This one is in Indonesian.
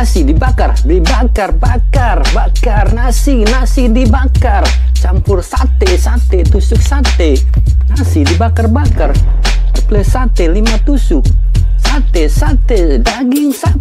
Nasi dibakar, dibakar, bakar, bakar. Nasi, nasi dibakar. Campur sate, sate, tusuk sate. Nasi dibakar-bakar Plus sate, lima tusuk. Sate, sate, daging sapi